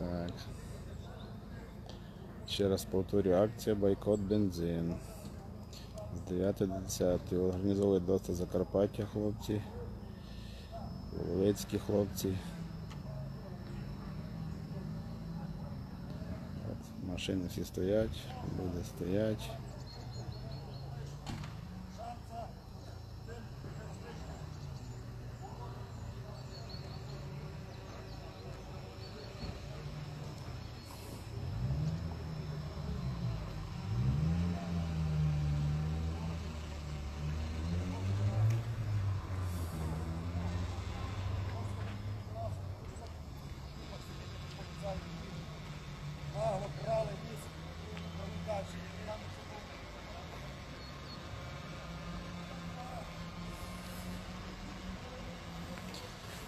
Так. Ще раз повторю, акція Байкот бензин. З 9 до 10. Організовують доста Закарпаття хлопці. Воловецькі хлопці. От, машини всі стоять, люди стоять.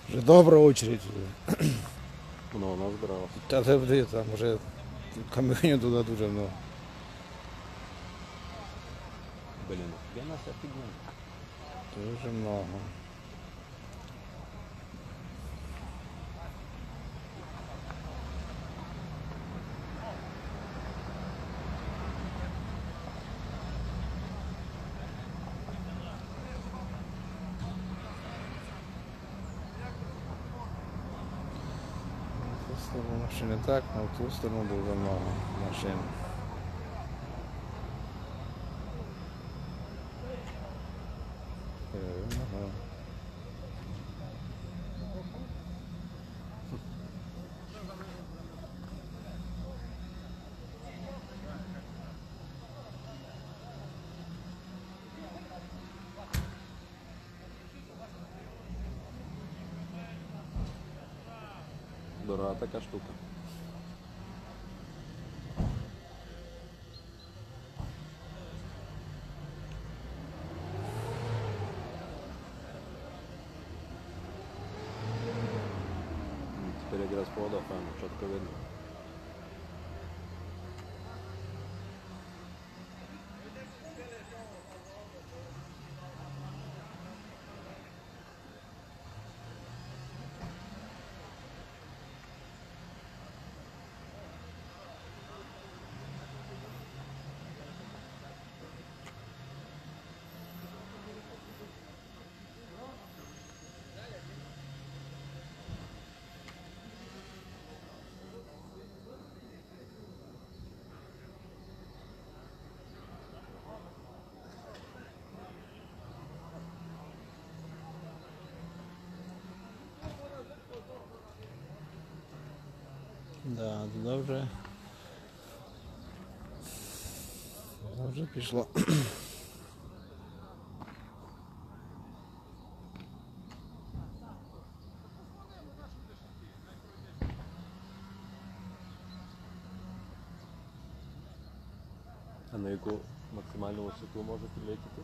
Вже добра очередь. Ну, вона збиралася. Та це буде там вже каміння туди дуже много. Блін, я нас офігенно. Дуже много. Znowu maszyny tak, no tu z tobą dużo ma Дорога така штука. Теперь якраз по водофану, чітко видно. Да, туди вже. Туди вже пішло. А на яку максимальну висоту може підлетіти?